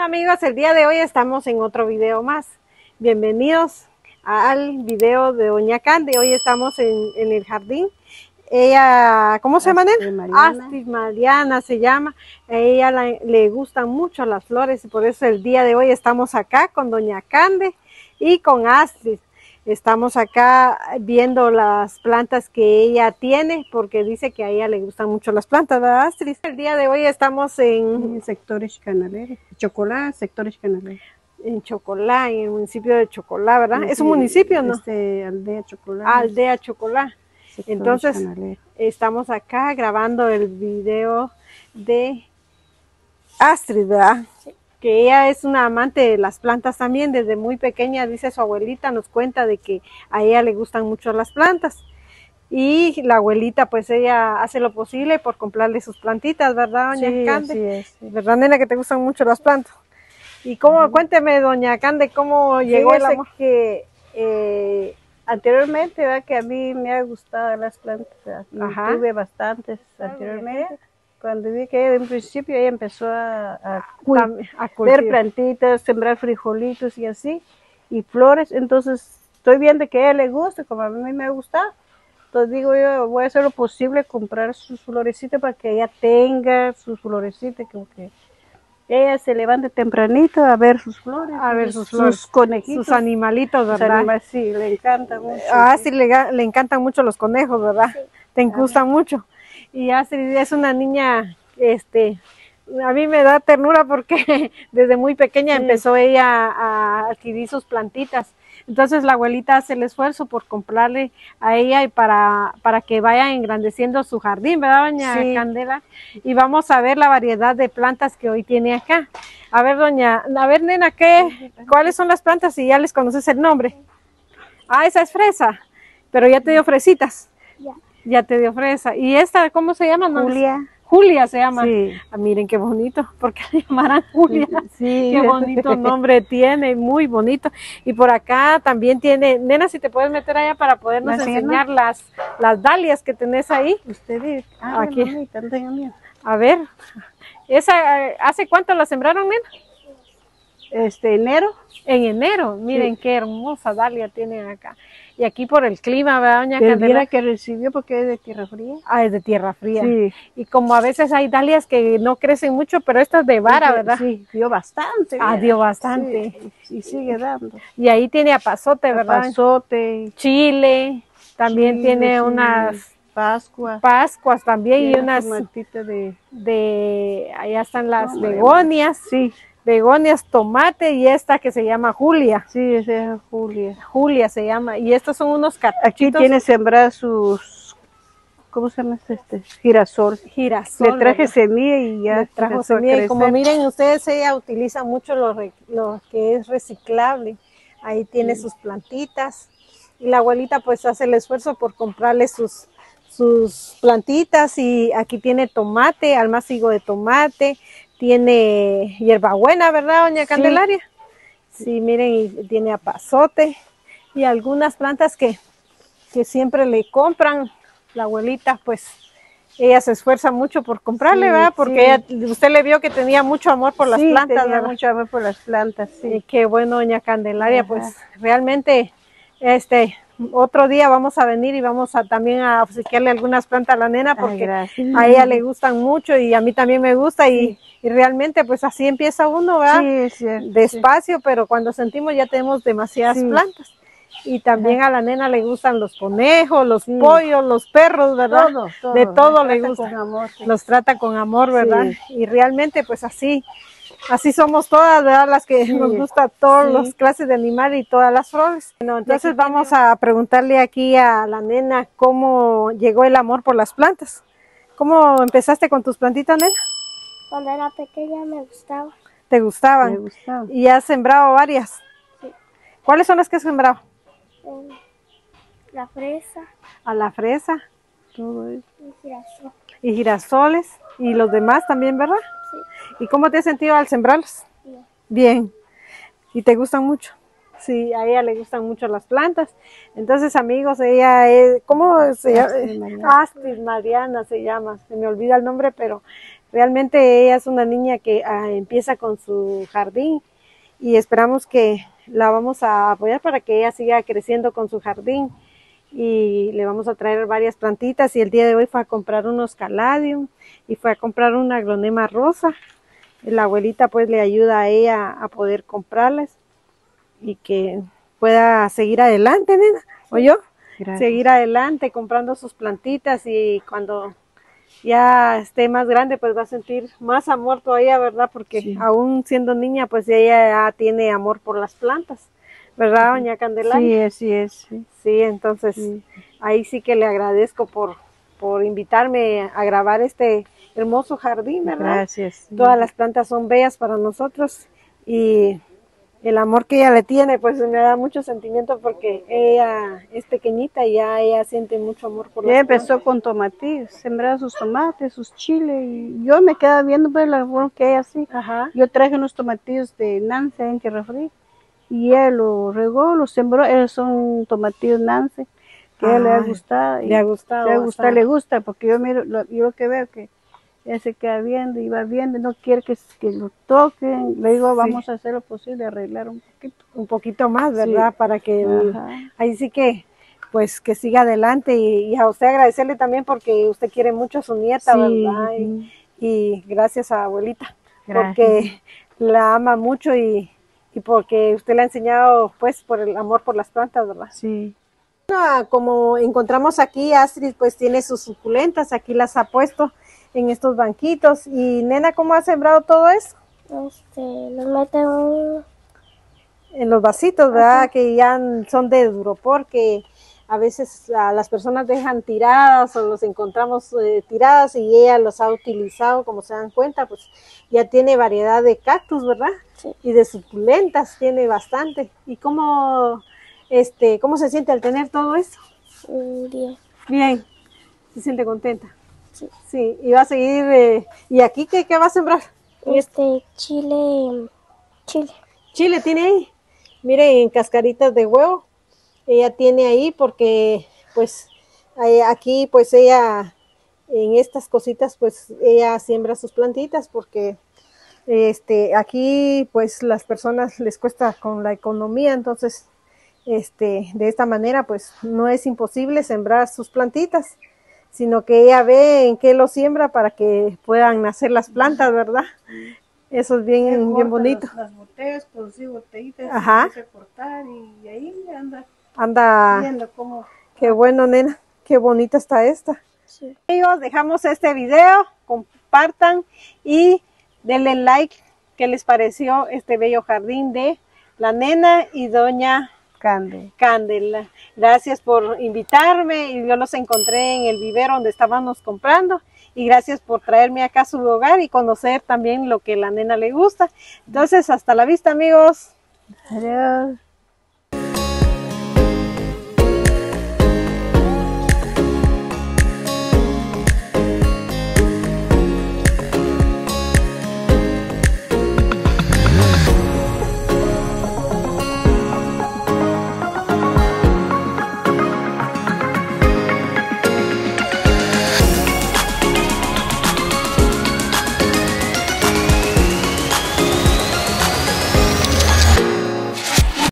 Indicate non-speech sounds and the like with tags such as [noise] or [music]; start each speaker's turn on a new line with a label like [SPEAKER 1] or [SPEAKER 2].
[SPEAKER 1] Amigos, el día de hoy estamos en otro video más. Bienvenidos al video de Doña Cande. Hoy estamos en, el jardín. Ella, ¿cómo se llama? Astrid Mariana se llama. A ella le gustan mucho las flores y por eso el día de hoy estamos acá con Doña Cande y con Astrid. Estamos acá viendo las plantas que ella tiene, porque dice que a ella le gustan mucho las plantas, ¿verdad, Astrid? El día de hoy estamos en...
[SPEAKER 2] En sectores canaleros, Chocolá, sectores canaleros.
[SPEAKER 1] En Chocolá, en el municipio de Chocolá, ¿verdad? es un municipio, ¿no?
[SPEAKER 2] Este, aldea Chocolá.
[SPEAKER 1] aldea Chocolá. Entonces, estamos acá grabando el video de Astrid, ¿verdad? Sí que ella es una amante de las plantas también, desde muy pequeña, dice su abuelita, nos cuenta de que a ella le gustan mucho las plantas. Y la abuelita, pues ella hace lo posible por comprarle sus plantitas, ¿verdad, doña sí, Cande? ¿Verdad, nena, que te gustan mucho las plantas? Y cómo, cuénteme, doña Cande, cómo llegó el amor.
[SPEAKER 2] que eh, anteriormente, ¿verdad? que a mí me ha gustado las plantas, Ajá. tuve bastantes anteriormente cuando vi que en principio ella empezó a, a, ver plantitas, sembrar frijolitos y así, y flores, entonces estoy viendo que a ella le gusta, como a mí me gusta, entonces digo yo voy a hacer lo posible comprar sus florecitas para que ella tenga sus florecitas, como que ella se levante tempranito a ver sus flores,
[SPEAKER 1] a ver sus, sus conejitos,
[SPEAKER 2] sus animalitos, ¿verdad?
[SPEAKER 1] sí, le encanta mucho. Ah, sí, le, le encantan mucho los conejos, ¿verdad? Te gustan mucho y Astrid es una niña, este, a mí me da ternura porque [laughs] desde muy pequeña empezó ella a adquirir sus plantitas. Entonces la abuelita hace el esfuerzo por comprarle a ella y para, para que vaya engrandeciendo su jardín, ¿verdad, doña Candela? Y vamos a ver la variedad de plantas que hoy tiene acá. A ver, doña, a ver, nena, ¿qué, ¿cuáles son las plantas si ya les conoces el nombre? Ah, esa es fresa, pero ya te dio fresitas. Ya te dio fresa. ¿Y esta cómo se llama?
[SPEAKER 2] Julia.
[SPEAKER 1] Julia se llama. Sí. Ah, miren qué bonito, porque le llamarán Julia. [laughs] Sí. Qué bonito nombre tiene, muy bonito. Y por acá también tiene, nena, si te puedes meter allá para podernos enseñar las, las dalias que tenés ahí.
[SPEAKER 2] Ustedes, ah, aquí.
[SPEAKER 1] a ver, esa, ¿hace cuánto la sembraron, nena?
[SPEAKER 2] Este, enero.
[SPEAKER 1] En enero, miren qué hermosa dalia tienen acá. Y aquí por el clima, ¿verdad, doña
[SPEAKER 2] Candela? que recibió porque es de tierra fría.
[SPEAKER 1] Ah, es de tierra fría. Sí. Y como a veces hay dalias que no crecen mucho, pero esta es de vara, ¿verdad?
[SPEAKER 2] Sí, dio bastante.
[SPEAKER 1] Ah, dio bastante.
[SPEAKER 2] y sigue dando.
[SPEAKER 1] Y ahí tiene apazote, ¿verdad?
[SPEAKER 2] Apazote.
[SPEAKER 1] Chile. También tiene unas...
[SPEAKER 2] Pascuas.
[SPEAKER 1] Pascuas también y unas...
[SPEAKER 2] de...
[SPEAKER 1] de... Allá están las begonias.
[SPEAKER 2] Sí
[SPEAKER 1] begonias, tomate y esta que se llama Julia.
[SPEAKER 2] Sí, esa es Julia.
[SPEAKER 1] Julia se llama. Y estos son unos catachitos.
[SPEAKER 2] Aquí tiene sembradas sus, ¿cómo se llama este? Girasol.
[SPEAKER 1] Girasol.
[SPEAKER 2] Le traje semilla y ya. Le
[SPEAKER 1] trajo semilla. Y como miren ustedes, ella utiliza mucho lo, lo que es reciclable. Ahí tiene sus plantitas. Y la abuelita pues hace el esfuerzo por comprarle sus, sus plantitas y aquí tiene tomate, almacigo de tomate, tiene hierbabuena, ¿verdad, doña Candelaria? Sí, miren, y tiene apazote y algunas plantas que, que siempre le compran. La abuelita, pues, ella se esfuerza mucho por comprarle, ¿verdad? Porque usted le vio que tenía mucho amor por las plantas,
[SPEAKER 2] tenía mucho amor por las plantas, sí.
[SPEAKER 1] Y qué bueno, doña Candelaria, pues, realmente, este, otro día vamos a venir y vamos a también a obsequiarle algunas plantas a la nena porque a ella le gustan mucho y a mí también me gusta y, realmente pues así empieza uno, ¿verdad? Sí, Despacio, pero cuando sentimos ya tenemos demasiadas plantas. Y también a la nena le gustan los conejos, los pollos, los perros, ¿verdad? De todo le gusta. Los trata con amor, ¿verdad? Y realmente pues así así somos todas, ¿verdad? Las que nos gusta todas las clases de animal y todas las flores. entonces vamos a preguntarle aquí a la nena cómo llegó el amor por las plantas. ¿Cómo empezaste con tus plantitas, nena?
[SPEAKER 3] Cuando era pequeña me gustaba.
[SPEAKER 1] ¿Te gustaban?
[SPEAKER 2] Me gustaban.
[SPEAKER 1] ¿Y has sembrado varias?
[SPEAKER 3] Sí.
[SPEAKER 1] ¿Cuáles son las que has sembrado?
[SPEAKER 3] la fresa.
[SPEAKER 1] ¿A la fresa?
[SPEAKER 3] Todo eso. Y girasoles.
[SPEAKER 1] ¿Y girasoles? ¿Y los demás también, verdad? ¿Y cómo te has sentido al sembrarlos?
[SPEAKER 3] Bien.
[SPEAKER 1] Bien. ¿Y te gustan mucho? Sí, a ella le gustan mucho las plantas. Entonces, amigos, ella es, ¿cómo se llama? Astrid Mariana. se llama. Se me olvida el nombre, pero realmente ella es una niña que ah, empieza con su jardín y esperamos que la vamos a apoyar para que ella siga creciendo con su jardín y le vamos a traer varias plantitas y el día de hoy fue a comprar unos caladium y fue a comprar una aglonema rosa. La abuelita pues le ayuda a ella a poder comprarlas y que pueda seguir adelante, nena, ¿o yo? Seguir adelante comprando sus plantitas y cuando ya esté más grande, pues va a sentir más amor todavía, ¿verdad? Porque aún siendo niña, pues ella ya tiene amor por las plantas, ¿verdad, doña Candelaria?
[SPEAKER 2] Sí, es. Sí,
[SPEAKER 1] sí entonces ahí sí que le agradezco por, por invitarme a grabar este hermoso jardín, ¿verdad?
[SPEAKER 2] Gracias.
[SPEAKER 1] Todas las plantas son bellas para nosotros y el amor que ella le tiene, pues me da mucho sentimiento porque ella es pequeñita y ya ella siente mucho amor por
[SPEAKER 2] Ella empezó con tomatillos, sembrar sus tomates, sus chiles y yo me quedaba viendo pues la forma que ella así.
[SPEAKER 1] Ajá.
[SPEAKER 2] Yo traje unos tomatillos de Nance en Tierra Fría y ella lo regó, los sembró, esos son tomatillos Nance que a ella le ha gustado.
[SPEAKER 1] Le ha gustado.
[SPEAKER 2] Le ha gustado, le gusta porque yo miro, yo lo que veo que ella se queda viendo y va viendo, no quiere que, que lo toquen. Le digo, vamos a hacer lo posible, arreglar un poquito.
[SPEAKER 1] Un poquito más, ¿verdad? Para que ahí sí que, pues que siga adelante y, a usted agradecerle también porque usted quiere mucho a su nieta, ¿verdad? Y, gracias a abuelita, porque la ama mucho y, y porque usted le ha enseñado, pues, por el amor por las plantas, ¿verdad?
[SPEAKER 2] Sí.
[SPEAKER 1] Como encontramos aquí, Astrid pues tiene sus suculentas, aquí las ha puesto en estos banquitos. Y nena, ¿cómo ha sembrado todo eso?
[SPEAKER 3] Este, los meten
[SPEAKER 1] en los vasitos, ¿verdad? Que ya son de duropor, que a veces a las personas dejan tiradas o los encontramos eh, tiradas y ella los ha utilizado, como se dan cuenta, pues ya tiene variedad de cactus, ¿verdad?
[SPEAKER 3] Sí.
[SPEAKER 1] Y de suculentas tiene bastante. ¿Y cómo, este, cómo se siente al tener todo eso?
[SPEAKER 3] Bien.
[SPEAKER 1] Bien. ¿Se siente contenta? Sí. y va a seguir. Eh, ¿Y aquí qué, qué va a sembrar?
[SPEAKER 3] Este, chile. Chile.
[SPEAKER 1] Chile tiene ahí. Mire, en cascaritas de huevo. Ella tiene ahí porque, pues, aquí, pues ella, en estas cositas, pues ella siembra sus plantitas porque este aquí pues las personas les cuesta con la economía entonces este de esta manera pues no es imposible sembrar sus plantitas sino que ella ve en qué lo siembra para que puedan nacer las plantas, ¿verdad? Eso es bien, bien bonito.
[SPEAKER 2] Las, botellas, producir botellitas,
[SPEAKER 1] Ajá.
[SPEAKER 2] cortar y ahí anda.
[SPEAKER 1] Anda.
[SPEAKER 2] Viendo cómo.
[SPEAKER 1] Qué bueno, nena. Qué bonita está esta.
[SPEAKER 3] Sí.
[SPEAKER 1] Amigos, dejamos este video, compartan y denle like. ¿Qué les pareció este bello jardín de la nena y doña
[SPEAKER 2] Candela.
[SPEAKER 1] Candela. Gracias por invitarme y yo los encontré en el vivero donde estábamos comprando y gracias por traerme acá a su hogar y conocer también lo que la nena le gusta. Entonces, hasta la vista amigos.
[SPEAKER 2] Adiós.